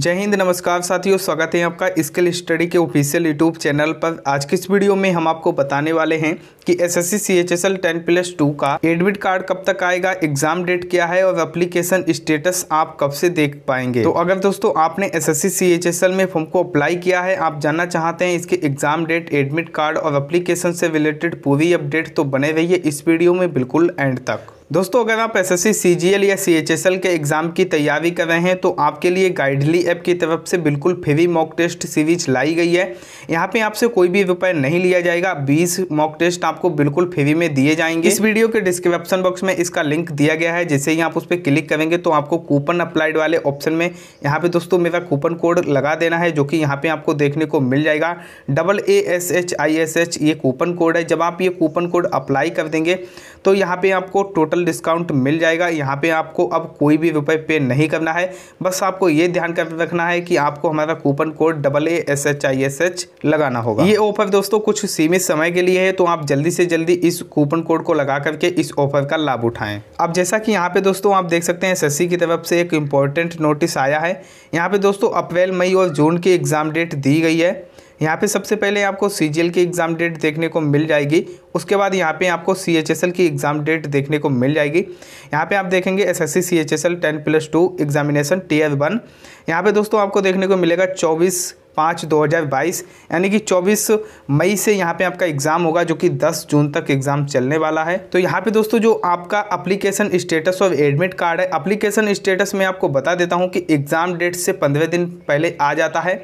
जय हिंद, नमस्कार साथियों, स्वागत है आपका स्किल स्टडी के ऑफिशियल यूट्यूब चैनल पर। आज की इस वीडियो में हम आपको बताने वाले हैं कि S S C C H S L ten plus two का एडमिट कार्ड कब तक आएगा एग्ज़ाम डेट क्या है और एप्लीकेशन स्टेटस आप कब से देख पाएँगे? तो अगर दोस्तों आपने S S C C H S L में फॉर्म को अप्लाई किया है, आप जानना चाहते हैं इसके एग्ज़ाम डेट एडमिट कार्ड और एप्लीकेशन से रिलेटेड पूरी अपडेट तो बने रहिए इस वीडियो में बिल्कुल एंड तक। दोस्तों, अगर आप एस एस या सी के एग्ज़ाम की तैयारी कर रहे हैं तो आपके लिए गाइडली ऐप की तरफ़ से बिल्कुल फ्री मॉक टेस्ट सीरीज़ लाई गई है। यहाँ पे आपसे कोई भी रुपए नहीं लिया जाएगा। 20 मॉक टेस्ट आपको बिल्कुल फ्री में दिए जाएँगे। इस वीडियो के डिस्क्रिप्शन बॉक्स में इसका लिंक दिया गया है जिससे ही आप उस पर क्लिक करेंगे तो आपको कूपन अप्लाइड वाले ऑप्शन में यहाँ पे दोस्तों मेरा कूपन कोड लगा देना है जो कि यहाँ पे आपको देखने को मिल जाएगा। Double A S H I S H ये कूपन कोड है। जब आप ये कूपन कोड अप्लाई कर देंगे तो यहाँ पे आपको टोटल टोटल डिस्काउंट मिल जाएगा। यहाँ पे आपको अब कोई भी रुपए पे नहीं करना है। बस आपको ये ध्यान कर रखना है कि आपको हमारा coupon code double A S H I S H लगाना होगा। ये ऑफ़र दोस्तों कुछ सीमित समय के लिए है तो आप जल्दी से जल्दी इस कूपन कोड को लगा करके इस ऑफ़र का लाभ उठाएँ। अब जैसा कि यहाँ पे दोस्तों आप देख सकते हैं एसएससी की तरफ़ से एक इंपॉर्टेंट नोटिस आया है। यहाँ पे दोस्तों अप्रैल, मई और जून की एग्ज़ाम डेट दी गई है। यहाँ पे सबसे पहले आपको सी जी की एग्ज़ाम डेट देखने को मिल जाएगी। उसके बाद यहाँ पे आपको सी एच एस एल की एग्ज़ाम डेट देखने को मिल जाएगी। यहाँ पे आप देखेंगे S S C C H S L ten plus two examination T tier one यहाँ पे दोस्तों आपको देखने को मिलेगा चौबीस पाँच दो हज़ार बाईस, यानी कि चौबीस मई से यहाँ पे आपका एग्ज़ाम होगा, जो कि दस जून तक एग्ज़ाम चलने वाला है। तो यहाँ पे दोस्तों, जो आपका अप्लीकेशन स्टेटस और एडमिट कार्ड है अप्लीकेशन स्टेटस में आपको बता देता हूँ कि एग्ज़ाम डेट से पंद्रह दिन पहले आ जाता है।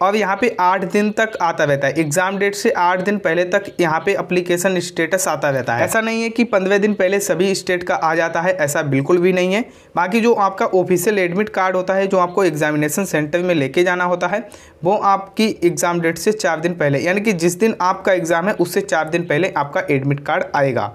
और यहाँ पे आठ दिन तक आता रहता है। एग्ज़ाम डेट से आठ दिन पहले तक यहाँ पे अप्लीकेशन स्टेटस आता रहता है। ऐसा नहीं है कि पंद्रह दिन पहले सभी स्टेट का आ जाता है, ऐसा बिल्कुल भी नहीं है। बाकी जो आपका ऑफिशियल एडमिट कार्ड होता है, जो आपको एग्जामिनेशन सेंटर में लेके जाना होता है, वो आपकी एग्ज़ाम डेट से चार दिन पहले, यानी कि जिस दिन आपका एग्ज़ाम है, उससे चार दिन पहले आपका एडमिट कार्ड आएगा।